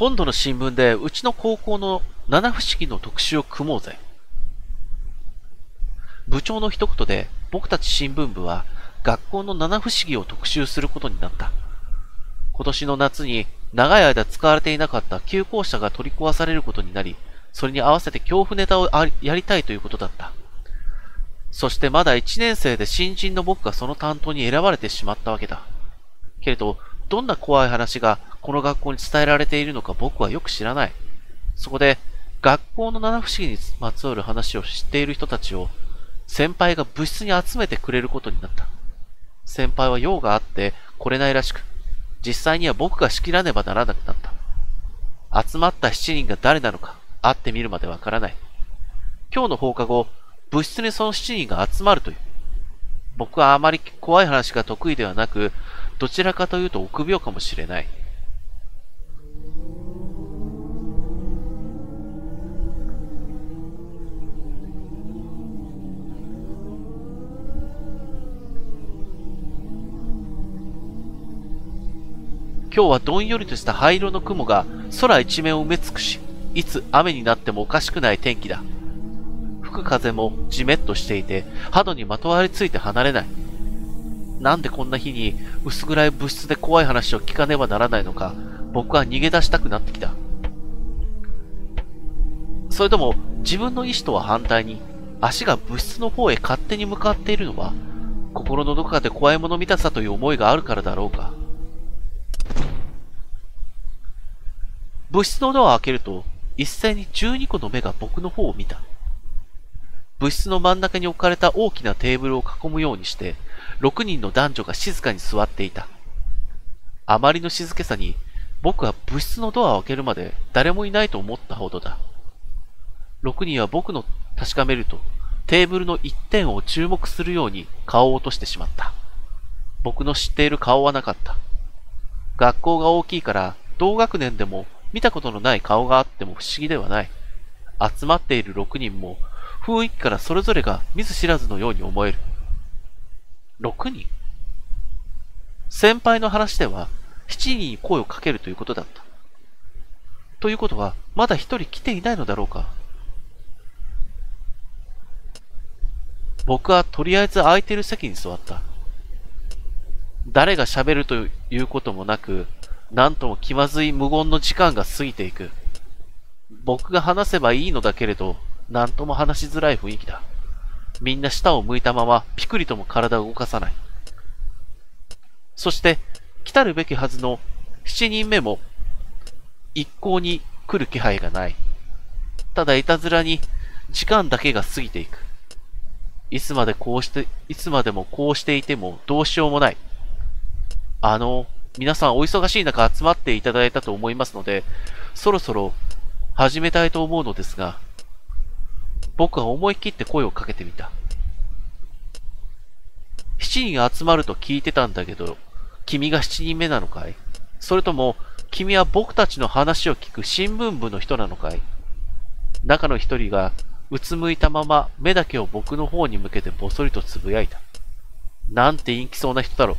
今度の新聞でうちの高校の七不思議の特集を組もうぜ。部長の一言で僕たち新聞部は学校の七不思議を特集することになった。今年の夏に長い間使われていなかった急行車が取り壊されることになり、それに合わせて恐怖ネタをやりたいということだった。そしてまだ1年生で新人の僕がその担当に選ばれてしまったわけだ。けれど、どんな怖い話がこの学校に伝えられているのか僕はよく知らない。そこで、学校の七不思議にまつわる話を知っている人たちを、先輩が部室に集めてくれることになった。先輩は用があって来れないらしく、実際には僕が仕切らねばならなくなった。集まった7人が誰なのか、会ってみるまでわからない。今日の放課後、部室にその7人が集まるという。僕はあまり怖い話が得意ではなく、どちらかというと臆病かもしれない。今日はどんよりとした灰色の雲が空一面を埋め尽くし、いつ雨になってもおかしくない天気だ。吹く風もじめっとしていて、肌にまとわりついて離れない。なんでこんな日に薄暗い物質で怖い話を聞かねばならないのか、僕は逃げ出したくなってきた。それとも自分の意志とは反対に、足が物質の方へ勝手に向かっているのは、心のどこかで怖いもの見たさという思いがあるからだろうか。部室のドアを開けると、一斉に12個の目が僕の方を見た。部室の真ん中に置かれた大きなテーブルを囲むようにして、6人の男女が静かに座っていた。あまりの静けさに、僕は部室のドアを開けるまで誰もいないと思ったほどだ。6人は僕の確かめると、テーブルの一点を注目するように顔を落としてしまった。僕の知っている顔はなかった。学校が大きいから同学年でも見たことのない顔があっても不思議ではない。集まっている6人も雰囲気からそれぞれが見ず知らずのように思える。6人？先輩の話では7人に声をかけるということだった。ということは、まだ1人来ていないのだろうか。僕はとりあえず空いてる席に座った。誰が喋るということもなく、なんとも気まずい無言の時間が過ぎていく。僕が話せばいいのだけれど、なんとも話しづらい雰囲気だ。みんな下を向いたまま、ピクリとも体を動かさない。そして、来たるべきはずの7人目も、一向に来る気配がない。ただいたずらに時間だけが過ぎていく。いつまでこうして、いつまでもこうしていてもどうしようもない。あの、皆さんお忙しい中集まっていただいたと思いますので、そろそろ始めたいと思うのですが、僕は思い切って声をかけてみた。7人集まると聞いてたんだけど、君が7人目なのかい？それとも、君は僕たちの話を聞く新聞部の人なのかい？中の一人が、うつむいたまま目だけを僕の方に向けてぼそりとつぶやいた。なんて陰気そうな人だろう。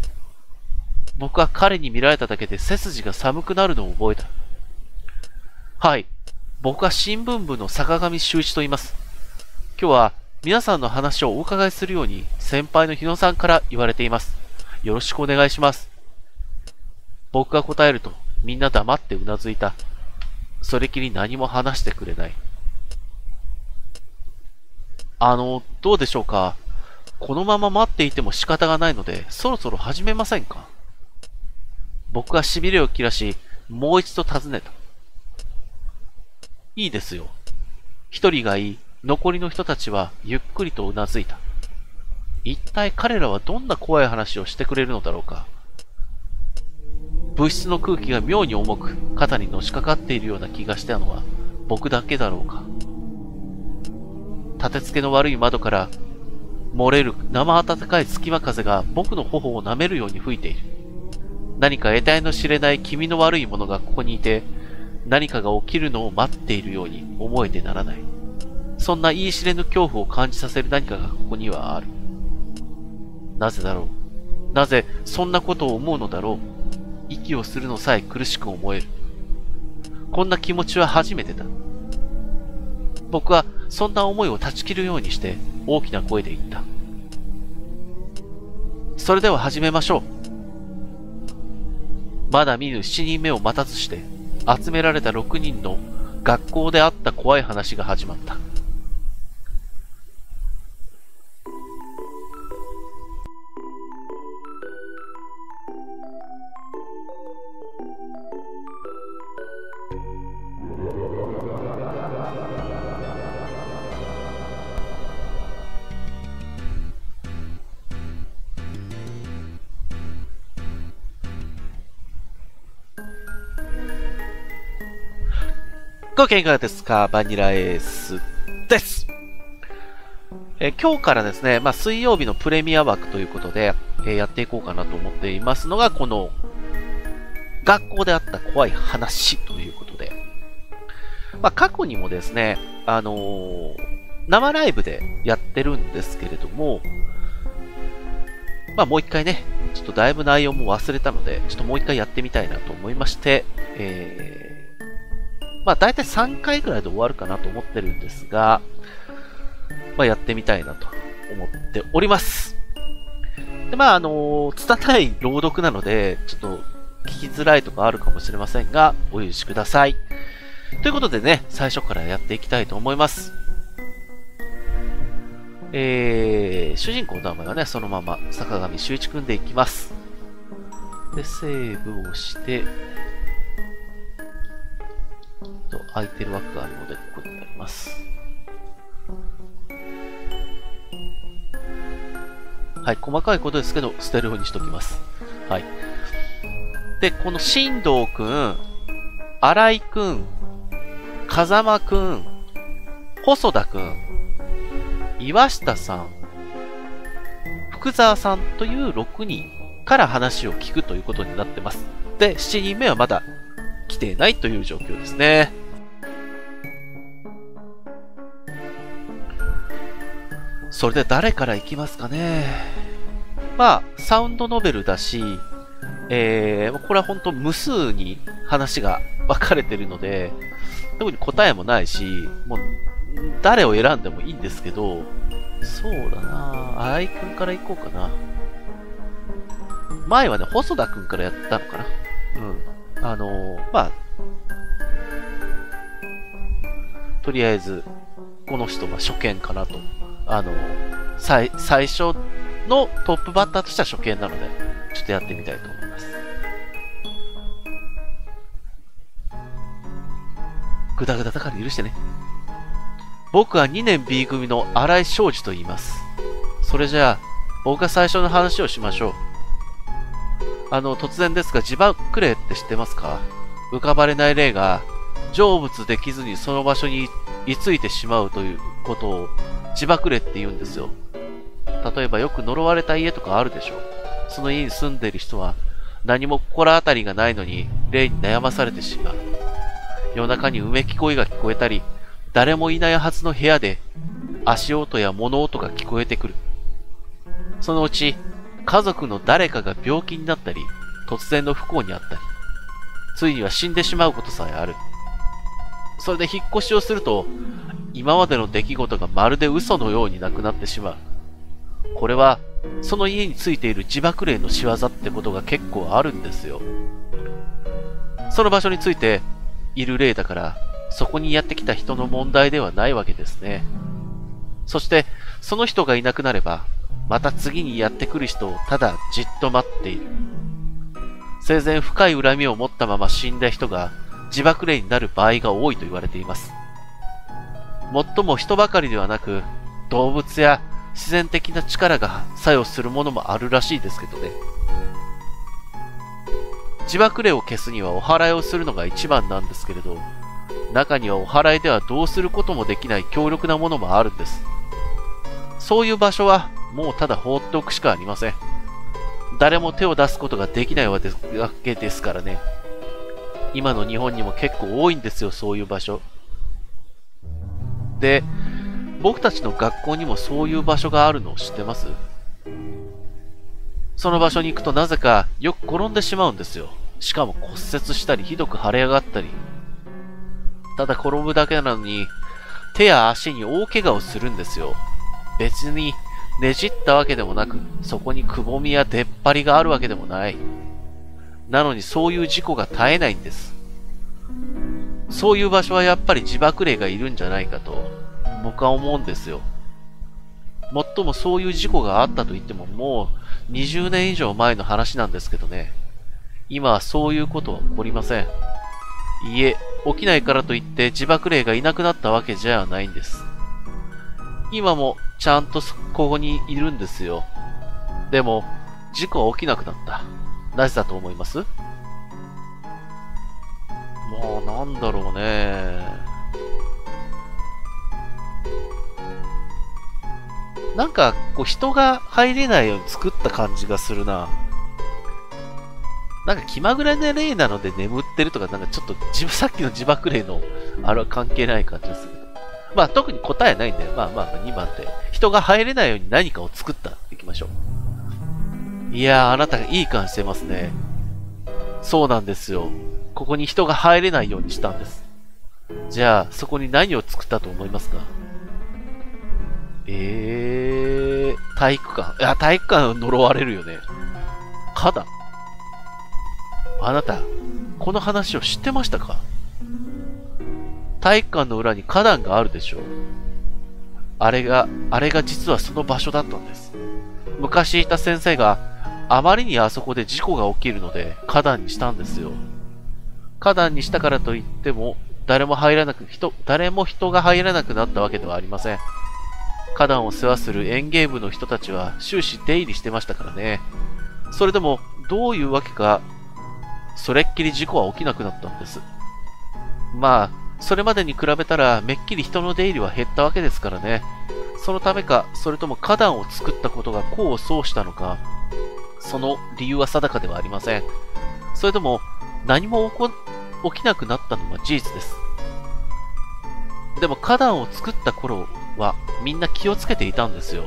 僕は彼に見られただけで背筋が寒くなるのを覚えた。はい。僕は新聞部の坂上修一と言います。今日は皆さんの話をお伺いするように先輩の日野さんから言われています。よろしくお願いします。僕が答えるとみんな黙ってうなずいた。それきり何も話してくれない。あの、どうでしょうかこのまま待っていても仕方がないので、そろそろ始めませんか僕は痺れを切らし、もう一度尋ねた。いいですよ。一人がいい、残りの人たちはゆっくりとうなずいた。一体彼らはどんな怖い話をしてくれるのだろうか。物質の空気が妙に重く肩にのしかかっているような気がしたのは僕だけだろうか。立て付けの悪い窓から漏れる生暖かい隙間風が僕の頬を舐めるように吹いている。何か得体の知れない気味の悪いものがここにいて、何かが起きるのを待っているように思えてならない。そんな言い知れぬ恐怖を感じさせる何かがここにはある。なぜだろう？なぜそんなことを思うのだろう？息をするのさえ苦しく思える。こんな気持ちは初めてだ。僕はそんな思いを断ち切るようにして大きな声で言った。それでは始めましょう。まだ見ぬ7人目を待たずして集められた6人の学校であった怖い話が始まった。ご機嫌いかがですかバニラエースです。え今日からですね、まあ、水曜日のプレミア枠ということで、えやっていこうかなと思っていますのが、この、学校であった怖い話ということで、まあ、過去にもですね、あのー、生ライブでやってるんですけれども、まあ、もう一回ね、ちょっとだいぶ内容も忘れたので、ちょっともう一回やってみたいなと思いまして、えーまあ大体3回ぐらいで終わるかなと思ってるんですが、まあやってみたいなと思っております。で、まああの、拙い朗読なので、ちょっと聞きづらいとかあるかもしれませんが、お許しください。ということでね、最初からやっていきたいと思います。えー、主人公の名前はね、そのまま坂上修一くんでいきます。で、セーブをして、と空いてる枠があるので、ここになります。はい、細かいことですけど、捨てるようにしときます。はい。で、この新藤くん、荒井くん、風間くん、細田くん、岩下さん、福沢さんという6人から話を聞くということになってます。で、7人目はまだ来ていないという状況ですね。それで誰から行きますかね。まあ、サウンドノベルだし、えー、これは本当無数に話が分かれてるので、特に答えもないし、もう、誰を選んでもいいんですけど、そうだな荒井くんから行こうかな。前はね、細田くんからやったのかな。うん。あのー、まあ、とりあえず、この人が初見かなとあの、最、最初のトップバッターとしては初見なので、ちょっとやってみたいと思います。ぐだぐだだから許してね。僕は2年 B 組の荒井昌司と言います。それじゃあ、僕が最初の話をしましょう。あの、突然ですが、自爆霊って知ってますか？浮かばれない霊が、成仏できずにその場所に居ついてしまうということを自爆霊って言うんですよ。例えばよく呪われた家とかあるでしょ。その家に住んでいる人は何も心当たりがないのに霊に悩まされてしまう。夜中にうめき声が聞こえたり、誰もいないはずの部屋で足音や物音が聞こえてくる。そのうち家族の誰かが病気になったり、突然の不幸にあったり、ついには死んでしまうことさえある。それで引っ越しをすると、今までの出来事がまるで嘘のようになくなってしまう。これは、その家についている自爆霊の仕業ってことが結構あるんですよ。その場所についている霊だから、そこにやってきた人の問題ではないわけですね。そして、その人がいなくなれば、また次にやってくる人をただじっと待っている。生前深い恨みを持ったまま死んだ人が自爆霊になる場合が多いと言われています。もっとも人ばかりではなく、動物や自然的な力が作用するものもあるらしいですけどね。自爆霊を消すにはお祓いをするのが一番なんですけれど、中にはお祓いではどうすることもできない強力なものもあるんです。そういう場所はもうただ放っておくしかありません。誰も手を出すことができないわけですからね。今の日本にも結構多いんですよ、そういう場所。で、僕たちの学校にもそういう場所があるのを知ってます？その場所に行くとなぜかよく転んでしまうんですよ。しかも骨折したりひどく腫れ上がったり。ただ転ぶだけなのに、手や足に大怪我をするんですよ。別にねじったわけでもなく、そこにくぼみや出っ張りがあるわけでもない。なのにそういう事故が絶えないんです。そういう場所はやっぱり自爆霊がいるんじゃないかと、僕は思うんですよ。もっともそういう事故があったと言ってももう20年以上前の話なんですけどね。今はそういうことは起こりません。いえ、起きないからといって自爆霊がいなくなったわけじゃないんです。今もちゃんとここにいるんですよ。でも、事故は起きなくなった。なぜだと思います？なんだろうね。なんか、こう人が入れないように作った感じがするな。なんか気まぐれな例なので眠ってるとか、なんかちょっと自分さっきの自爆霊のあれは関係ない感じでする。まあ特に答えないんで、まあまあ2番で、人が入れないように何かを作ったいきましょう。いやー、あなたがいい感じしてますね。そうなんですよ。ここに人が入れないようにしたんです。じゃあ、そこに何を作ったと思いますか？えー、体育館。いや、体育館呪われるよね。花壇あなた、この話を知ってましたか？体育館の裏に花壇があるでしょう。あれが、あれが実はその場所だったんです。昔いた先生があまりにあそこで事故が起きるので花壇にしたんですよ。花壇にしたからといっても、誰も入らなく、人、誰も人が入らなくなったわけではありません。花壇を世話する園芸部の人たちは終始出入りしてましたからね。それでも、どういうわけかそれっきり事故は起きなくなったんです。まあ、それまでに比べたらめっきり人の出入りは減ったわけですからね。そのためか、それとも花壇を作ったことが功を奏したのか、その理由は定かではありません。それとも、何も起こ起きなくなったのは事実です。でも花壇を作った頃はみんな気をつけていたんですよ。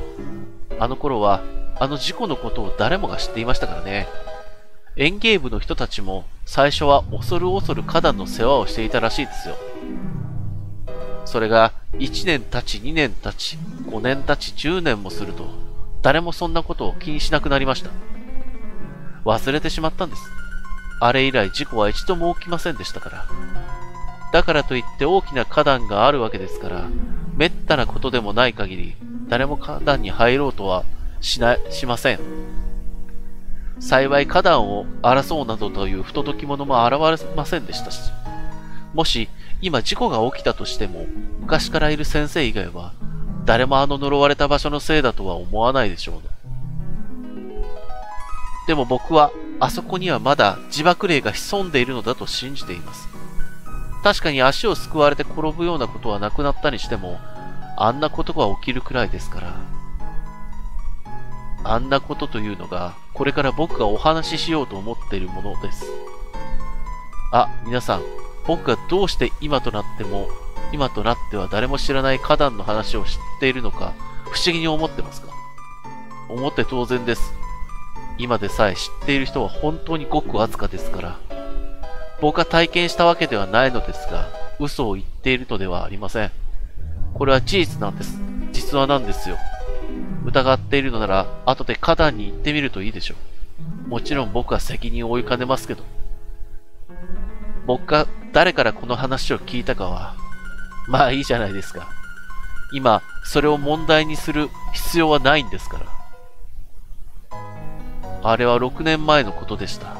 あの頃は、あの事故のことを誰もが知っていましたからね。園芸部の人たちも最初は恐る恐る花壇の世話をしていたらしいですよ。それが1年経ち2年経ち5年経ち10年もすると誰もそんなことを気にしなくなりました。忘れてしまったんです。あれ以来事故は一度も起きませんでしたから。だからといって大きな花壇があるわけですから、滅多なことでもない限り誰も花壇に入ろうとはしな、しません。幸い花壇を争うなどという不届き者も現れませんでしたし、もし今事故が起きたとしても、昔からいる先生以外は、誰もあの呪われた場所のせいだとは思わないでしょうね。でも僕は、あそこにはまだ自爆霊が潜んでいるのだと信じています。確かに足をすくわれて転ぶようなことはなくなったにしても、あんなことが起きるくらいですから、あんなことというのが、これから僕がお話ししようと思っているものです。あ、皆さん、僕がどうして今となっても、今となっては誰も知らない花壇の話を知っているのか、不思議に思ってますか？思って当然です。今でさえ知っている人は本当にごくわずかですから。僕は体験したわけではないのですが、嘘を言っているのではありません。これは事実なんです。実話なんですよ。疑っているのなら、後で花壇に行ってみるといいでしょう。もちろん僕は責任を負いかねますけど。僕が誰からこの話を聞いたかは、まあいいじゃないですか。今、それを問題にする必要はないんですから。あれは6年前のことでした。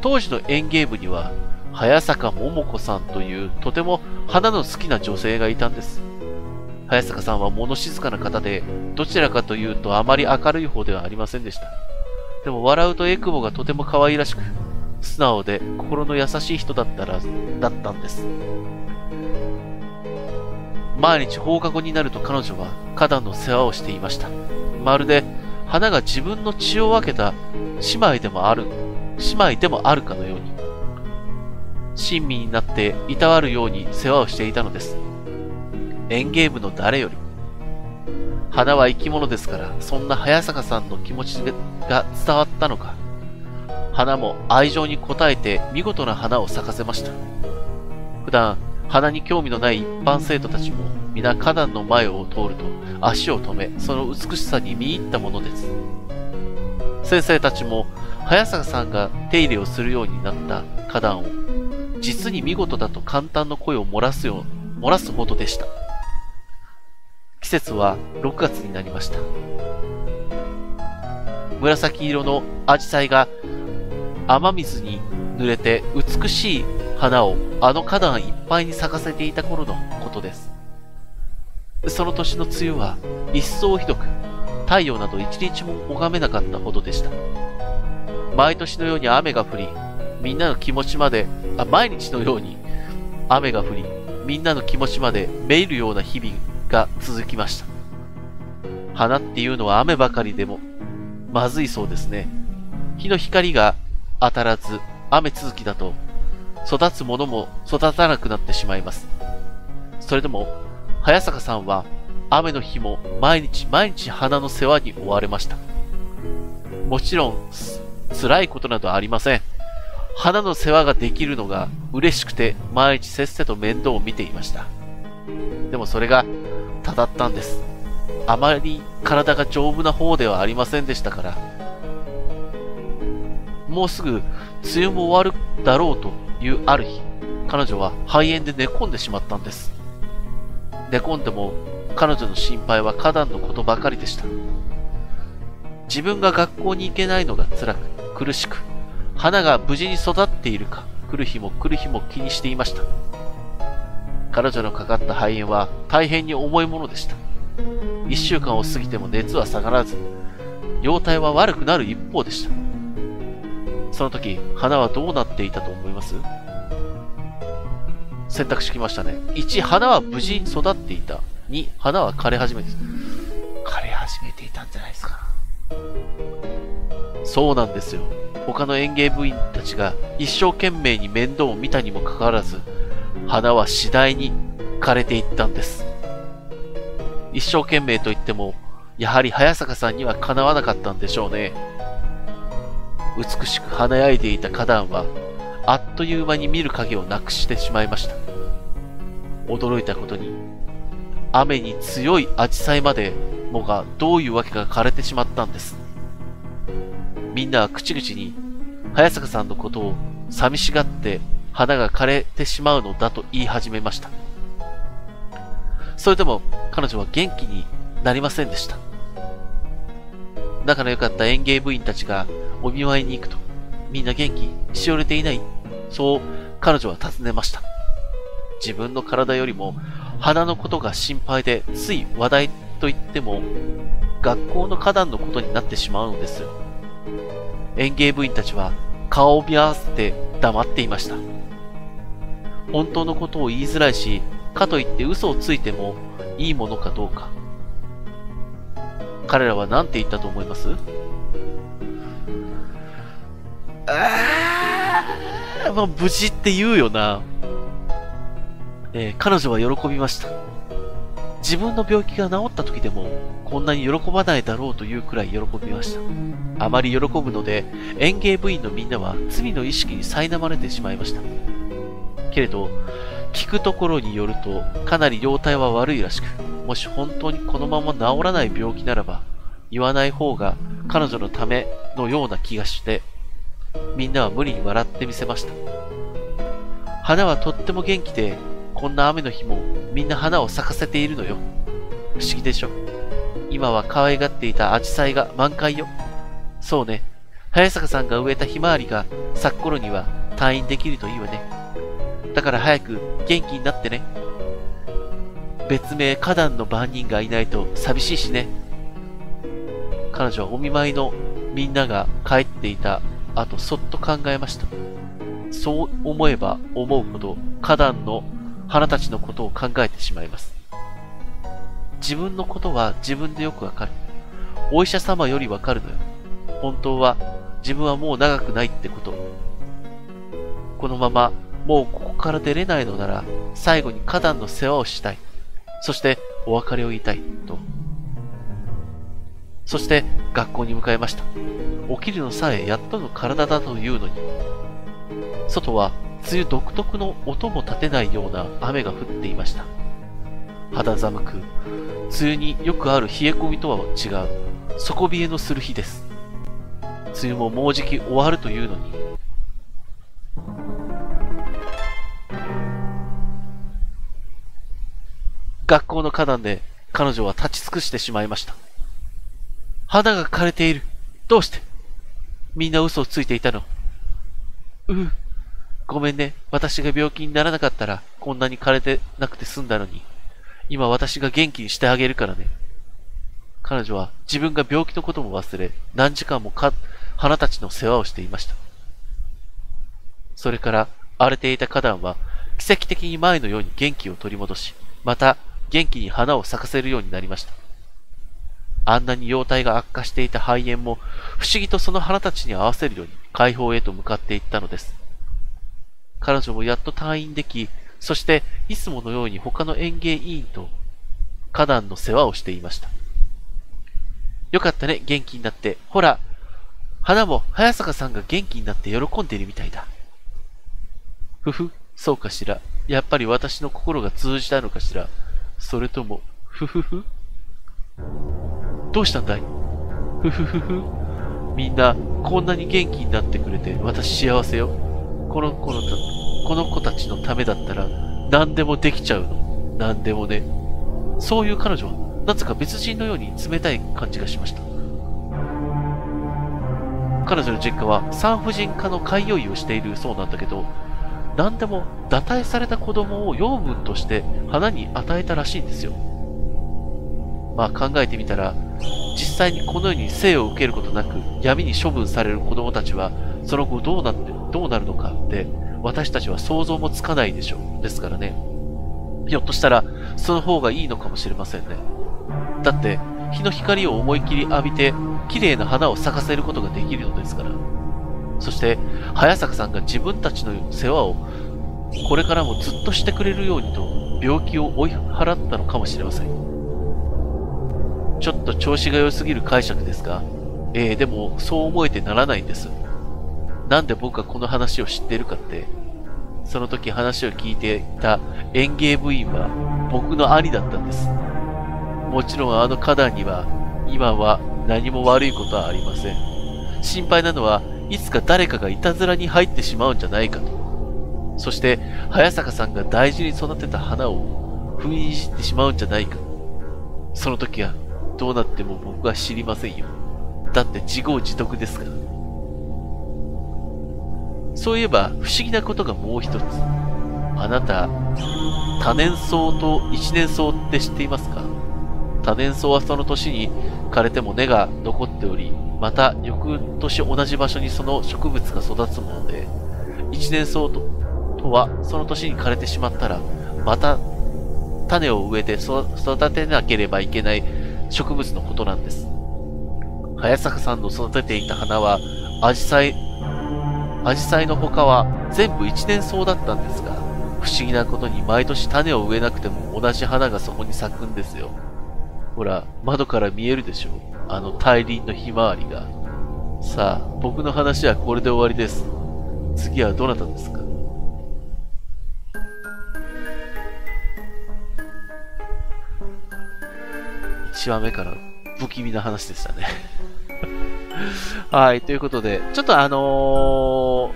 当時の園芸部には、早坂桃子さんというとても花の好きな女性がいたんです。早坂さんは物静かな方で、どちらかというとあまり明るい方ではありませんでした。でも笑うとエクボがとても可愛らしく、素直で心の優しい人だったら、だったんです。毎日放課後になると彼女は花壇の世話をしていました。まるで花が自分の血を分けた姉妹でもある、姉妹でもあるかのように、親身になっていたわるように世話をしていたのです。園芸部の誰より。花は生き物ですから、そんな早坂さんの気持ちが伝わったのか。花も愛情に応えて見事な花を咲かせました。普段、花に興味のない一般生徒たちも皆花壇の前を通ると足を止め、その美しさに見入ったものです。先生たちも早坂さんが手入れをするようになった花壇を実に見事だと簡単の声を漏らすよう、漏らすほどでした。季節は6月になりました。紫色のアジサイが雨水に濡れて美しい花をあの花壇いっぱいに咲かせていた頃のことです。その年の梅雨は一層ひどく、太陽など一日も拝めなかったほどでした。毎年のように雨が降り、みんなの気持ちまで、あ、毎日のように雨が降り、みんなの気持ちまでめいるような日々が続きました。花っていうのは雨ばかりでもまずいそうですね。日の光が当たらず雨続きだと育つものも育たなくなってしまいます。それでも、早坂さんは雨の日も毎日毎日花の世話に追われました。もちろん、辛いことなどありません。花の世話ができるのが嬉しくて毎日せっせと面倒を見ていました。でもそれがただったんです。あまり体が丈夫な方ではありませんでしたから。もうすぐ梅雨も終わるだろうというある日、彼女は肺炎で寝込んでしまったんです。寝込んでも彼女の心配は花壇のことばかりでした。自分が学校に行けないのが辛く、苦しく、花が無事に育っているか、来る日も来る日も気にしていました。彼女のかかった肺炎は大変に重いものでした。一週間を過ぎても熱は下がらず、容体は悪くなる一方でした。その時、花はどうなっていたと思います？選択肢きましたね。1、花は無事に育っていた。2、花は枯れ始めて枯れ始めていたんじゃないですか。そうなんですよ。他の園芸部員たちが一生懸命に面倒を見たにもかかわらず、花は次第に枯れていったんです。一生懸命と言っても、やはり早坂さんにはかなわなかったんでしょうね。美しく華やいでいた花壇は、あっという間に見る影をなくしてしまいました。驚いたことに、雨に強いアジサイまでもがどういうわけか枯れてしまったんです。みんなは口々に、早坂さんのことを寂しがって花が枯れてしまうのだと言い始めました。それでも彼女は元気になりませんでした。仲の良かった園芸部員たちがお見舞いに行くと、みんな元気しおれていないそう彼女は尋ねました。自分の体よりも花のことが心配でつい話題と言っても学校の花壇のことになってしまうのです。園芸部員たちは顔を見合わせて黙っていました。本当のことを言いづらいし、かといって嘘をついてもいいものかどうか。彼らは何て言ったと思います？ああ、まあ、無事って言うよな。えー、彼女は喜びました。自分の病気が治った時でも、こんなに喜ばないだろうというくらい喜びました。あまり喜ぶので、園芸部員のみんなは罪の意識に苛まれてしまいました。けれど、聞くところによると、かなり容体は悪いらしく、もし本当にこのまま治らない病気ならば、言わない方が彼女のためのような気がして、みんなは無理に笑ってみせました。花はとっても元気で、こんな雨の日もみんな花を咲かせているのよ。不思議でしょ？今は可愛がっていたアジサイが満開よ。そうね。早坂さんが植えたひまわりが咲く頃には退院できるといいわね。だから早く元気になってね。別名花壇の番人がいないと寂しいしね。彼女はお見舞いのみんなが帰っていた後そっと考えました。そう思えば思うほど花壇の花たちのことを考えてしまいます。自分のことは自分でよくわかる。お医者様よりわかるのよ。本当は自分はもう長くないってこと。このままもうここから出れないのなら最後に花壇の世話をしたい。そしてお別れを言いたい。と。そして学校に向かいました。起きるのさえやっとの体だというのに。外は梅雨独特の音も立てないような雨が降っていました。肌寒く、梅雨によくある冷え込みとは違う、底冷えのする日です。梅雨ももうじき終わるというのに。学校の花壇で彼女は立ち尽くしてしまいました。花が枯れている。どうして？みんな嘘をついていたの。うう。ごめんね。私が病気にならなかったら、こんなに枯れてなくて済んだのに。今私が元気にしてあげるからね。彼女は自分が病気のことも忘れ、何時間もか花たちの世話をしていました。それから荒れていた花壇は奇跡的に前のように元気を取り戻し、また元気に花を咲かせるようになりました。あんなに容体が悪化していた肺炎も不思議とその花たちに合わせるように解放へと向かっていったのです。彼女もやっと退院でき、そしていつものように他の園芸委員と花壇の世話をしていました。よかったね、元気になって。ほら、花も早坂さんが元気になって喜んでいるみたいだ。ふふ、そうかしら。やっぱり私の心が通じたのかしら。それとも、ふふふ？どうしたんだい？ふふふふ？みんな、こんなに元気になってくれて、私幸せよ。この子のた、この子たちのためだったら、何でもできちゃうの。何でもね。そういう彼女は、なぜか別人のように冷たい感じがしました。彼女の実家は産婦人科の開業医をしているそうなんだけど、何でも堕胎された子供を養分として花に与えたらしいんですよ。まあ考えてみたら、実際にこのように生を受けることなく闇に処分される子供たちは、その後どうなって、どうなるのかって、私たちは想像もつかないでしょう。ですからね。ひょっとしたら、その方がいいのかもしれませんね。だって、日の光を思いっきり浴びて、綺麗な花を咲かせることができるのですから。そして、早坂さんが自分たちの世話を、これからもずっとしてくれるようにと、病気を追い払ったのかもしれません。ちょっと調子が良すぎる解釈ですが、えー、でもそう思えてならないんです。なんで僕がこの話を知ってるかって、その時話を聞いていた園芸部員は僕の兄だったんです。もちろんあの花壇には今は何も悪いことはありません。心配なのはいつか誰かがいたずらに入ってしまうんじゃないかと。そして早坂さんが大事に育てた花を踏みにじってしまうんじゃないか。その時はどうなっても僕は知りませんよ。だって自業自得ですから。そういえば不思議なことがもう一つ。あなた、多年草と一年草って知っていますか？多年草はその年に枯れても根が残っており、また翌年同じ場所にその植物が育つもので、一年草ととはその年に枯れてしまったら、また種を植えて育てなければいけない植物のことなんです。早坂さんの育てていた花は、アジサイ、アジサイの他は全部一年草だったんですが、不思議なことに毎年種を植えなくても同じ花がそこに咲くんですよ。ほら、窓から見えるでしょあの大輪のひまわりが。さあ、僕の話はこれで終わりです。次はどなたですか？1話目から不気味な話でしたね はい、ということで、ちょっとあの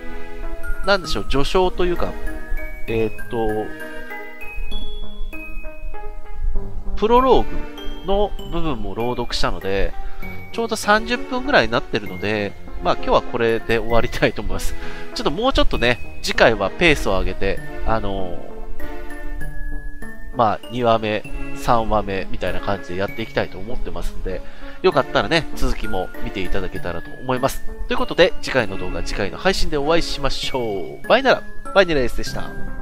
ー、なんでしょう、序章というか、えー、っと、プロローグの部分も朗読したので、ちょうど30分ぐらいになってるので、まあ今日はこれで終わりたいと思います。ちょっともうちょっとね、次回はペースを上げて、あのー、まあ2話目、3話目みたいな感じでやっていきたいと思ってますんで、よかったらね、続きも見ていただけたらと思います。ということで、次回の動画、次回の配信でお会いしましょう。バイなら、バイネラエスでした。